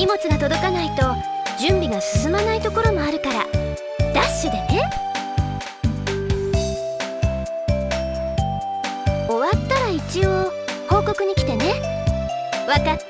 荷物が届かないと準備が進まないところもあるから。ダッシュでね。終わったら一応報告に来てね。分かった。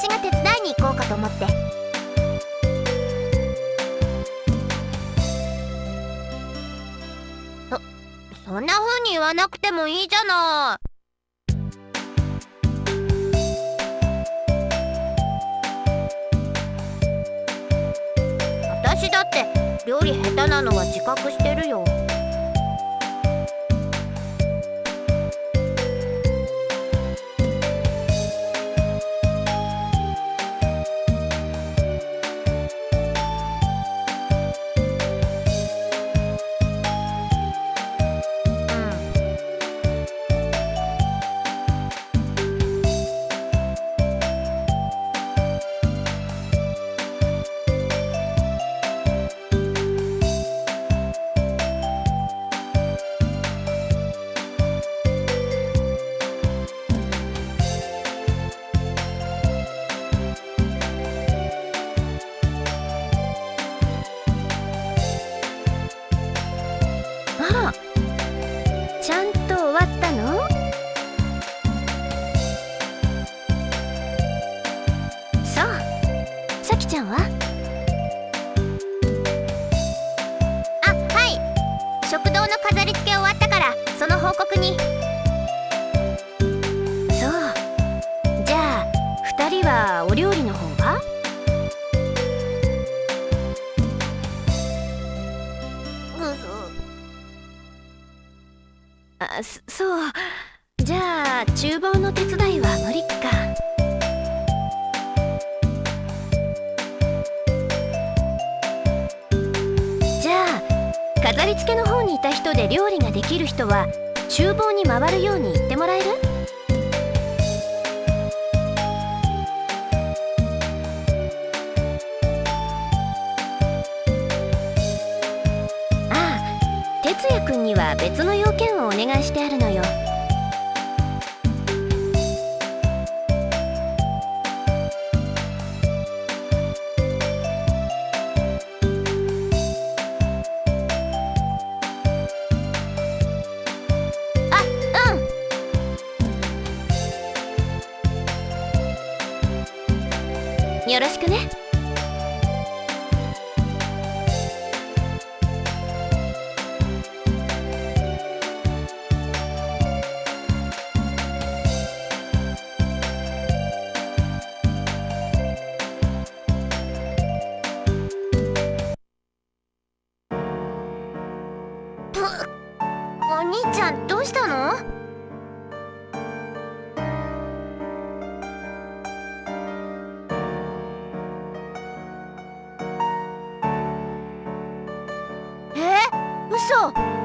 私が手伝いに行こうかと思って。そそんな風に言わなくてもいいじゃない。私だって料理下手なのは自覚してるよ。也くんには別の要件をお願いしてあるのよ。嘘あ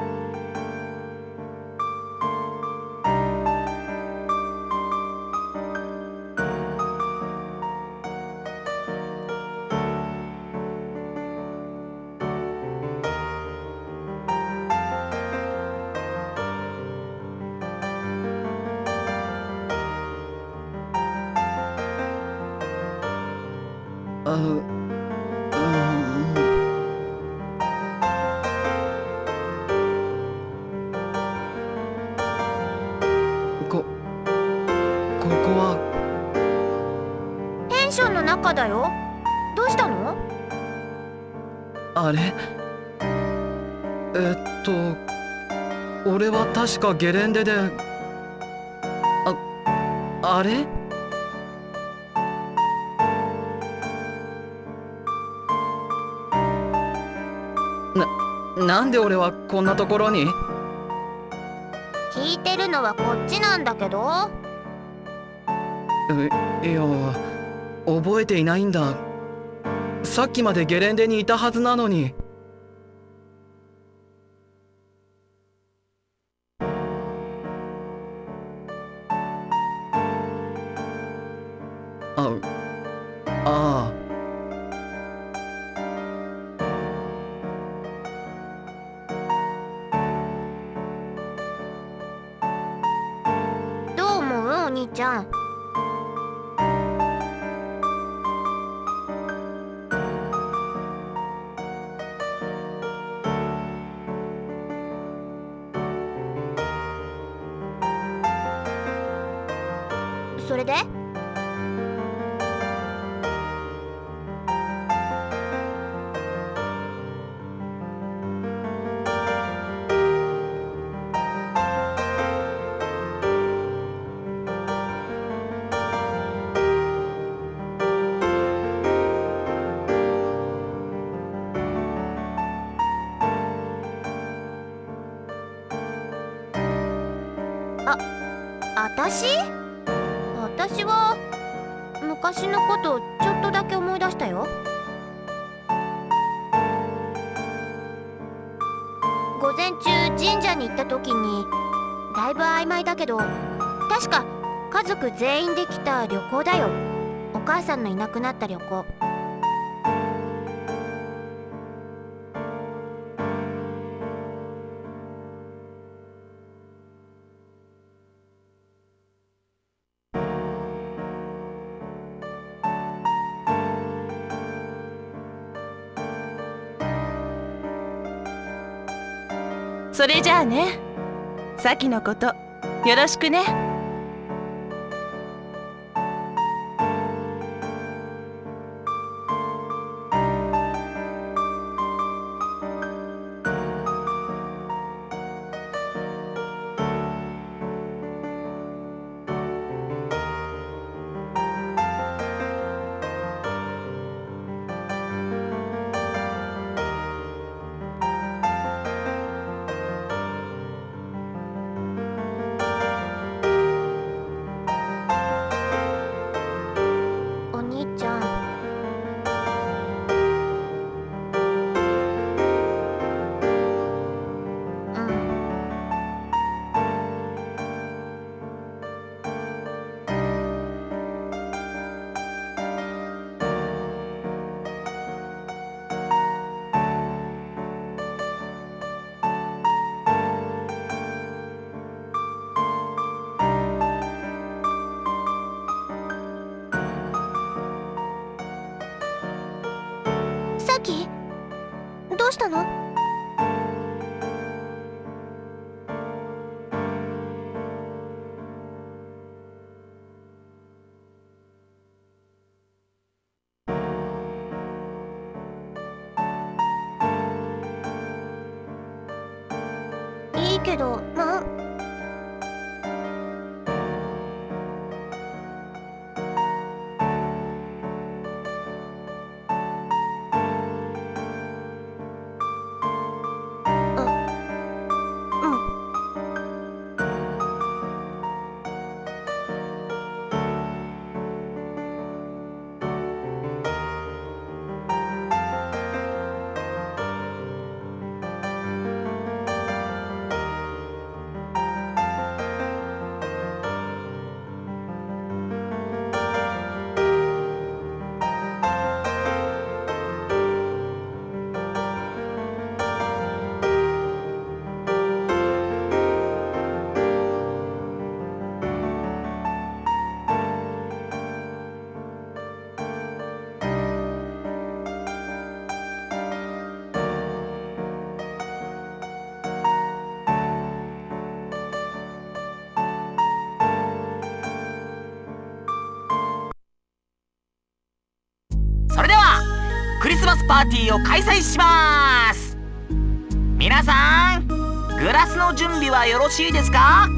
あれ？えっと俺は確かゲレンデでああれ？ななんで俺はこんなところに？聞いてるのはこっちなんだけど。いや覚えていないんださっきまでゲレンデにいたはずなのに。で。あ私？昔のことちょっとだけ思い出したよ。午前中神社に行った時にだいぶ曖昧だけど確か家族全員で来た旅行だよ。お母さんのいなくなった旅行。それじゃあね。先のことよろしくね。パーティーを開催します。皆さんグラスの準備はよろしいですか？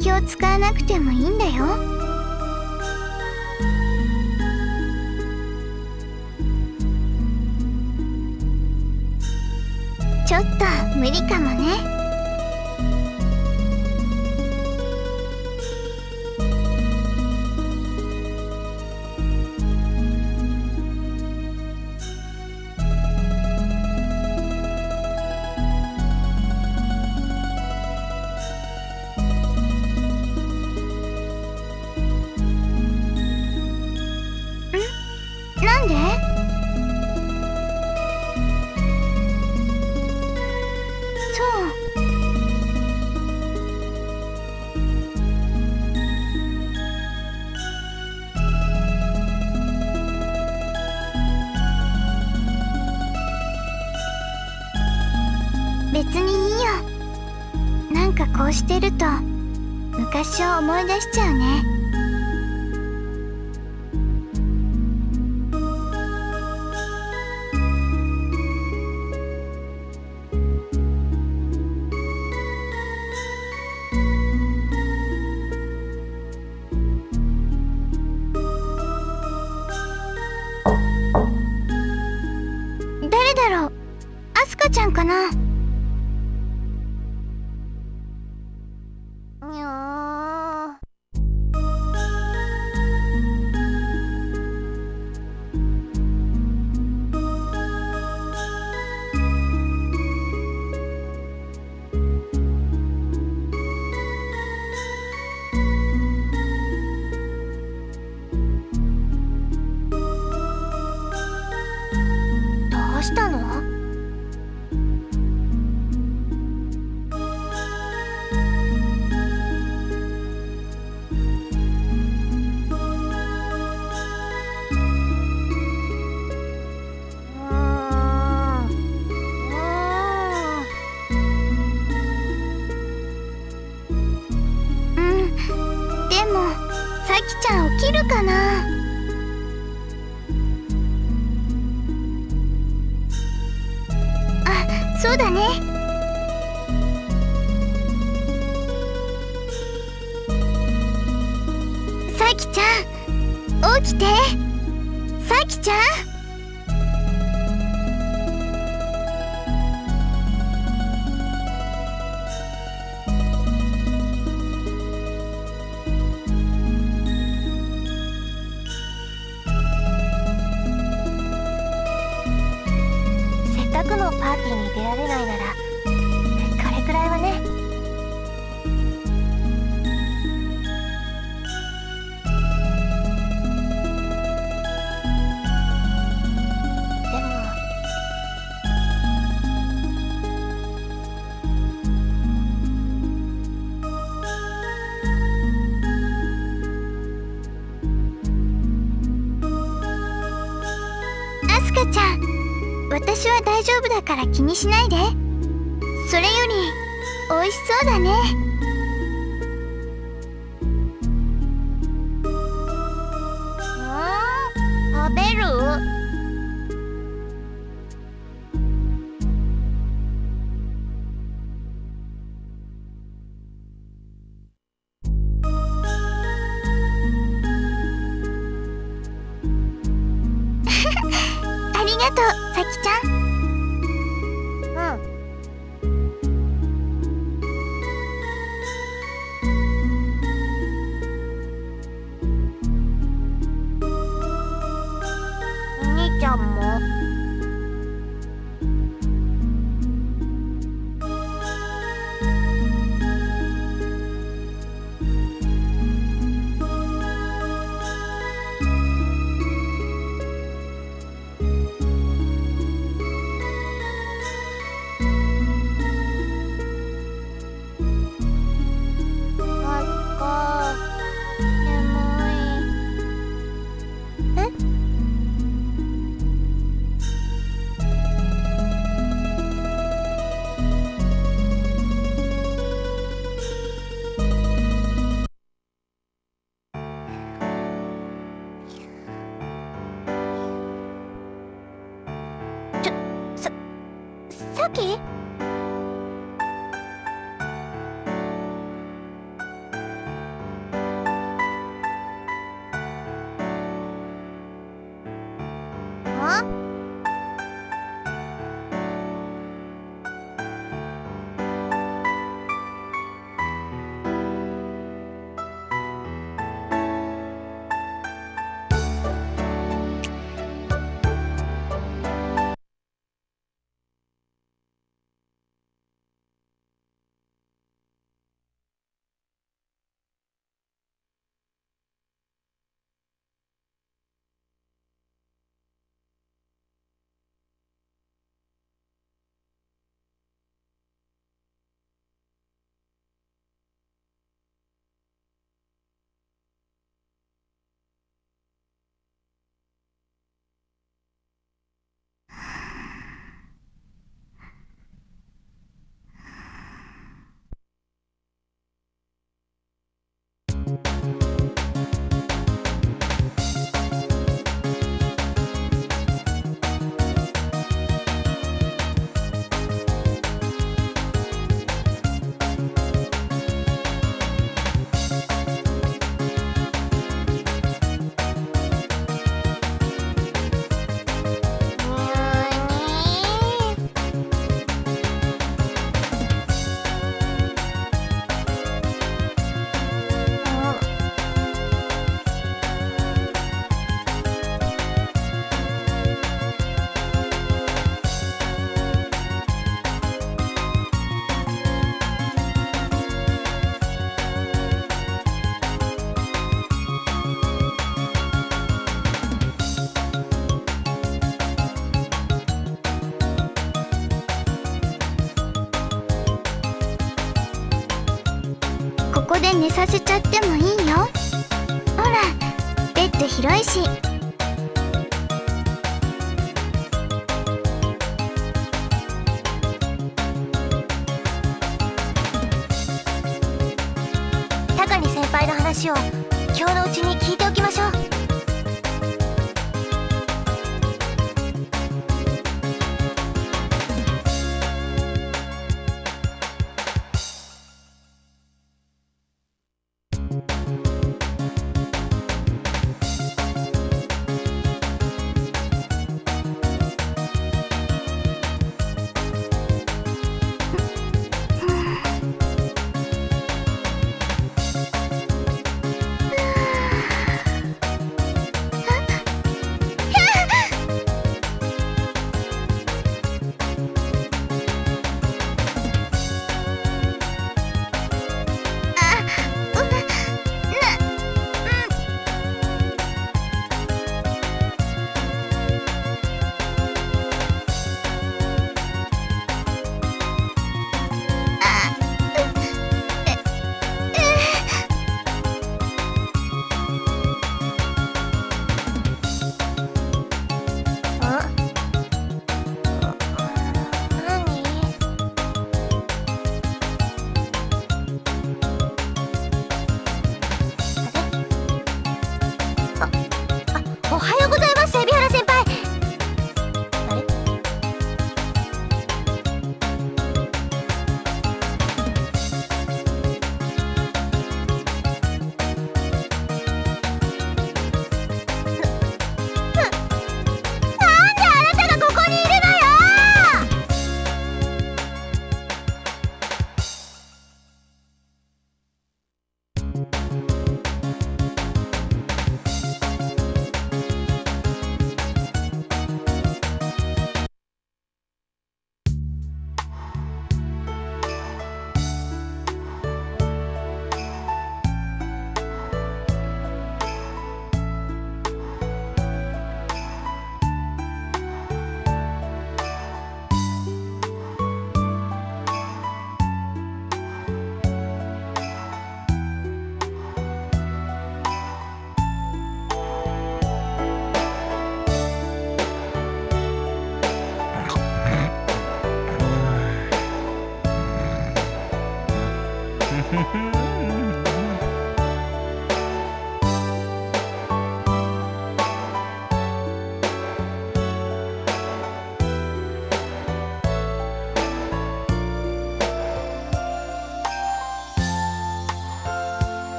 気を使わなくてもいいんだよ。ちょっと無理かもね。ると昔を思い出しちゃうね。 아. 来て。さきちゃん。しないで。それより美味しそうだね。させちゃってもいいよほらベッド広いし。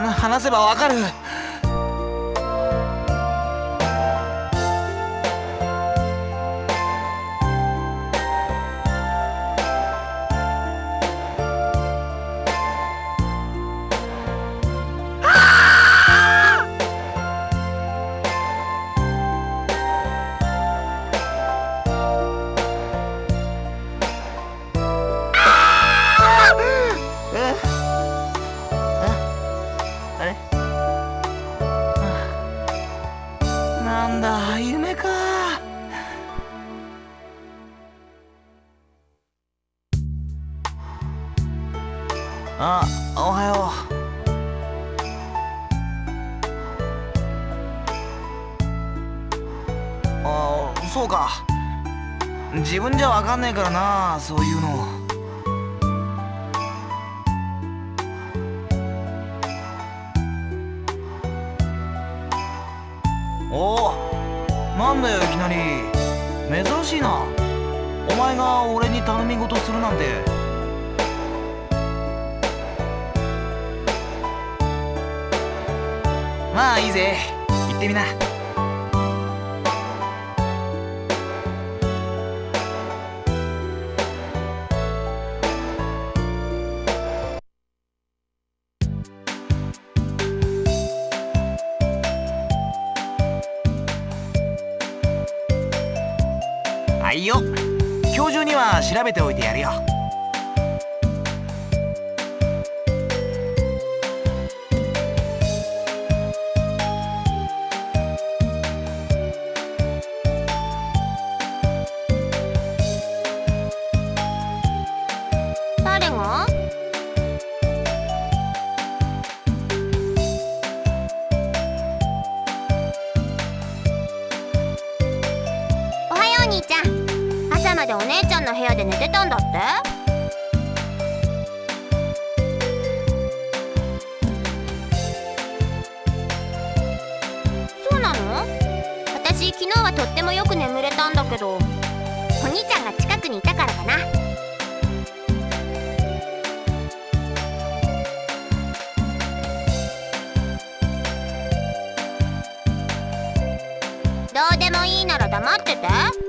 話せばわかる。ないからなそういうの。おおなんだよいきなり。珍しいな。お前が俺に頼み事するなんて。まあいいぜ。行ってみな。べておいてやるよ。誰が？おはよう兄ちゃん。までお姉ちゃんの部屋で寝てたんだって？そうなの？私昨日はとってもよく眠れたんだけどお兄ちゃんが近くにいたからかな。どうでもいいなら黙ってて。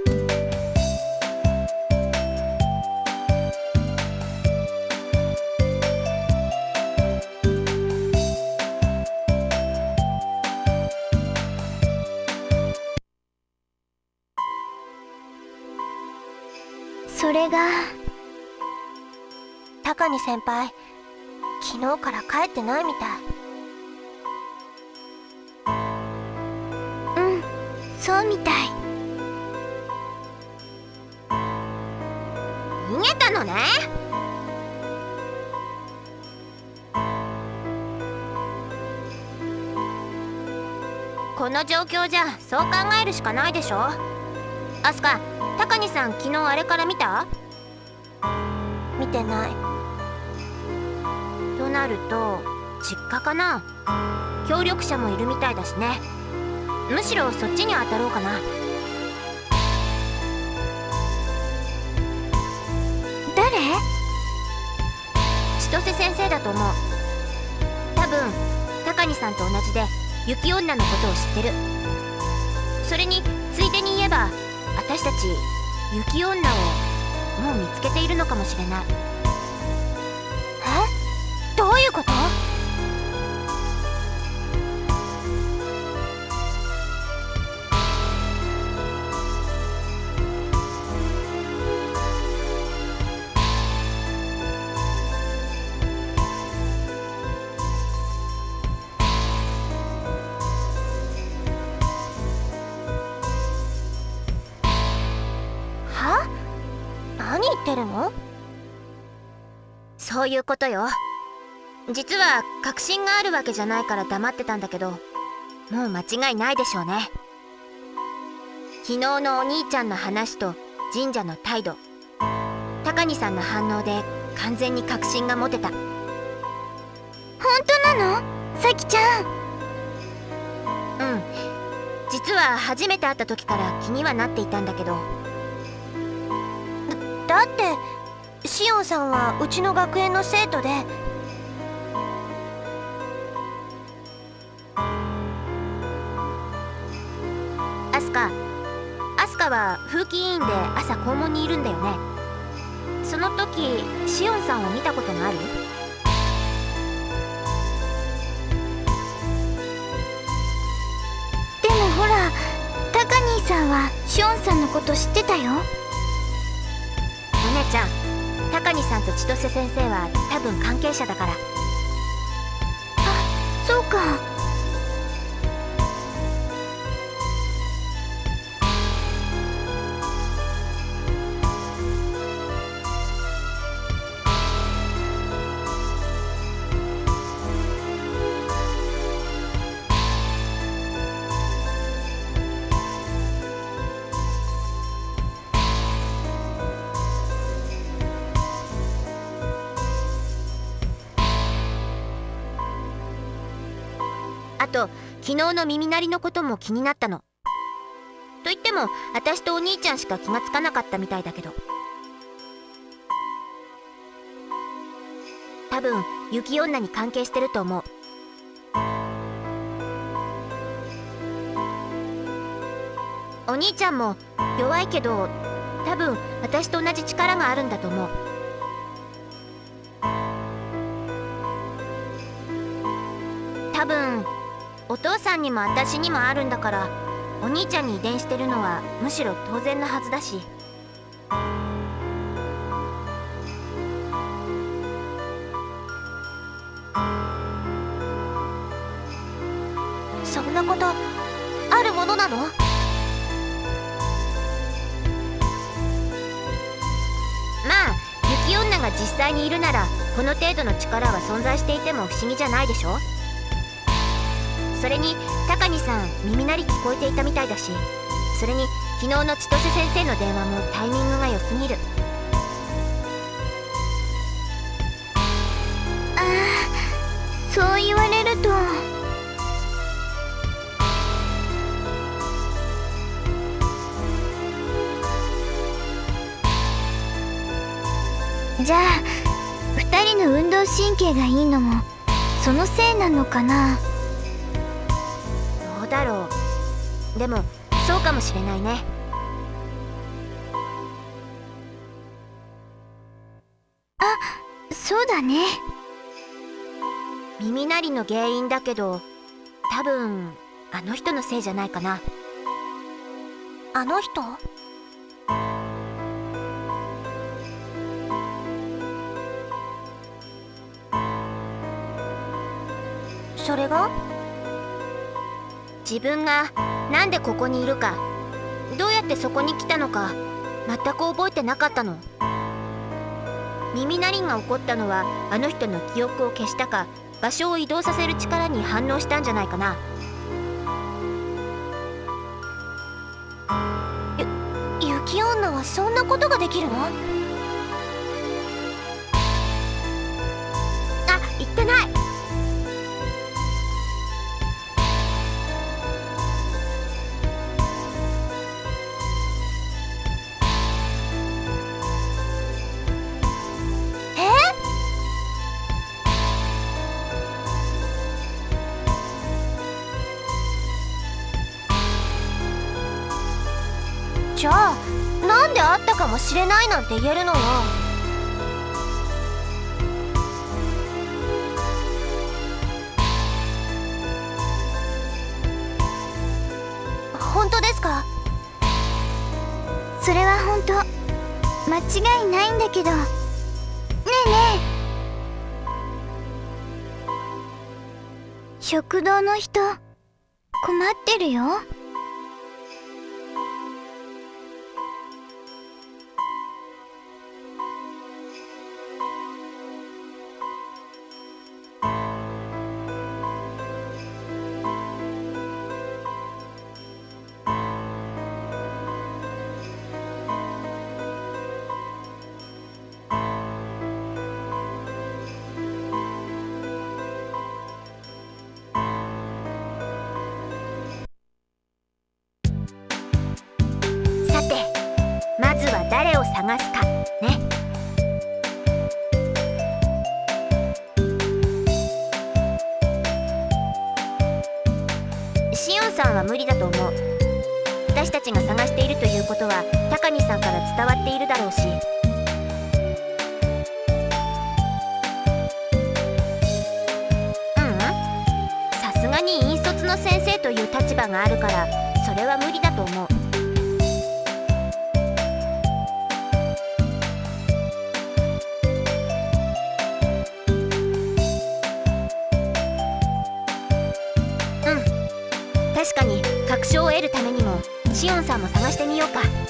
先輩。昨日から帰ってないみたい。うんそうみたい。逃げたのね。この状況じゃそう考えるしかないでしょ。アスカ高荷さん昨日あれから見た？見てない。なると実家かな？協力者もいるみたいだしね。むしろそっちに当たろうかな。誰？千歳先生だと思う。多分高荷さんと同じで雪女のことを知ってる。それについでに言えば私たち雪女をもう見つけているのかもしれない。こと？は？何言ってるの？そういうことよ。実は確信があるわけじゃないから黙ってたんだけどもう間違いないでしょうね。昨日のお兄ちゃんの話と神社の態度。高荷さんの反応で完全に確信が持てた。本当なの？さきちゃん。うん。実は初めて会った時から気にはなっていたんだけど。だってシオンさんはうちの学園の生徒でアスカは風紀委員で朝校門にいるんだよね。その時シオンさんを見たことがある？でもほらタカニーさんはシオンさんのこと知ってたよ。お姉ちゃん高荷さんと千歳先生は多分関係者だから昨日の耳鳴りのことも気になったの。と言っても私とお兄ちゃんしか気がつかなかったみたいだけど。多分雪女に関係してると思う。お兄ちゃんも弱いけど多分私と同じ力があるんだと思う。お父さんにも私にもあるんだからお兄ちゃんに遺伝してるのはむしろ当然なはずだし。そんなことあるものなの？まあ雪女が実際にいるならこの程度の力は存在していても不思議じゃないでしょ？それに高荷さん耳鳴り聞こえていたみたいだしそれに昨日の千歳先生の電話もタイミングが良すぎる。ああそう言われると。じゃあ2人の運動神経がいいのもそのせいなのかな。どうだろうでもそうかもしれないね。そうだね。耳鳴りの原因だけど多分あの人のせいじゃないかな。あの人？それが？自分がなんでここにいるかどうやってそこに来たのか全く覚えてなかったの。耳鳴りが起こったのはあの人の記憶を消したか場所を移動させる力に反応したんじゃないかな。ゆ雪女はそんなことができるの？ないなんて言えるのよ。本当ですか？それは本当。間違いないんだけど。ねえねえ。食堂の人困ってるよ。シオンさんは無理だと思う私たちが探しているということは高西さんから伝わっているだろうし。ううん。さすがに引率の先生という立場があるからそれは無理だと思う。うん。確かに。確証を得るためにもシオンさんも探してみようか。